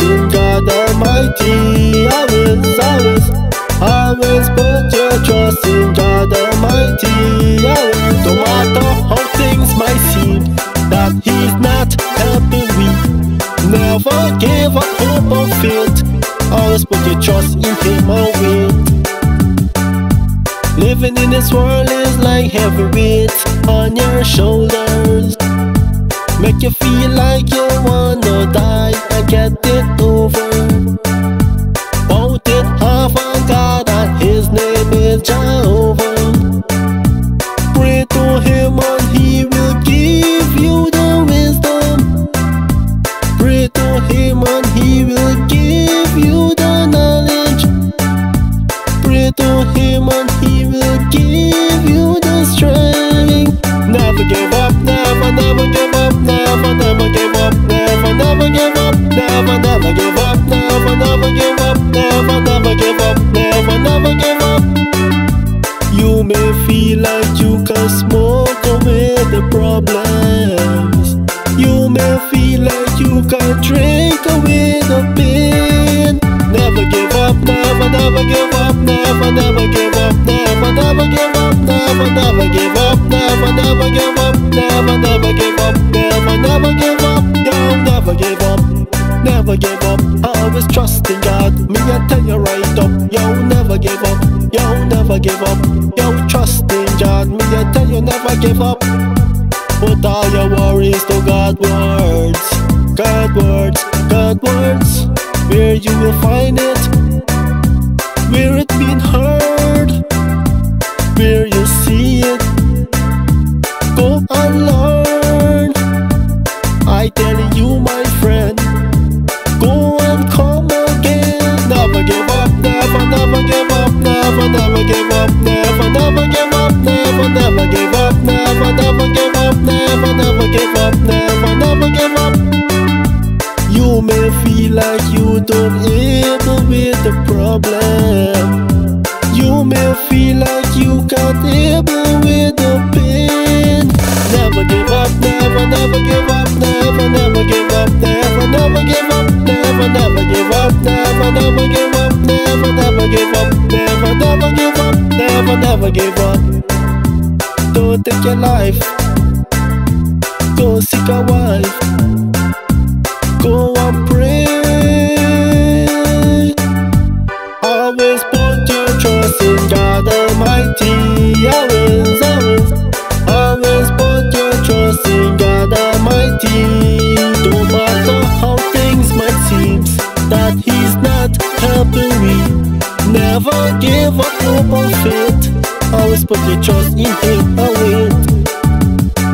in God Almighty. Always, always, always put your trust in God Almighty. Always, no matter how things might seem that He's not helping me. Never give up hope or faith. Always put your trust in Him wait. Living in this world is like heavy weight on your shoulders. Make you feel like Never never, give up, never never, give up, never give up, never, give up, never give up, never give up, never give up, never give up, never give up, never give up, may feel like you can smoke away the problems. You may feel like you can drink away the pain. Never give up, never, never give up, never, never give up, never, never give up, never, never give up, never, never give up, never, never give up, never, never give up, never give up, never give up. Always trust in God, me I tell you right up, yo, never give up, never give up, yo, trust in God, me I tell you never give up. Put all your worries to God words, God words, God words. Where you will find it, like you don't able with the problem. You may feel like you can't able with the pain. Never give up, never, never give up, never, never give up, never, never give up, never, never give up, never, never give up, never, never give up, never, never give up, never, never give up. Don't take your life. Go seek a wife. Me. Never give up hope or faith. Always put your trust in Him and wait.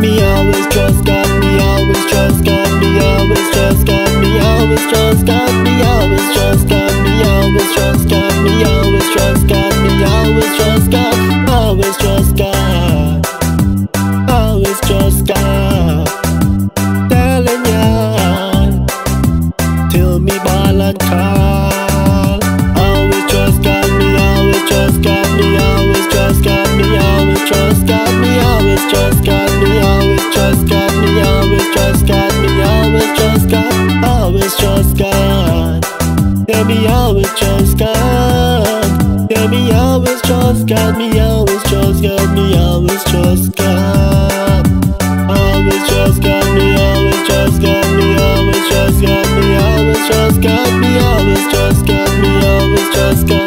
Me always trust God, me always trust God, me always trust God, me always trust God, me always trust God, me always trust God, me always trust God, me always trust God, always trust God, always trust God. Telling ya, till me ball. Yeah, me always trust God. Yeah, me always trust God, me always trust God, me always trust God. Always trust God, me always trust God, me always trust God, me always trust God, me always trust God, me always trust God,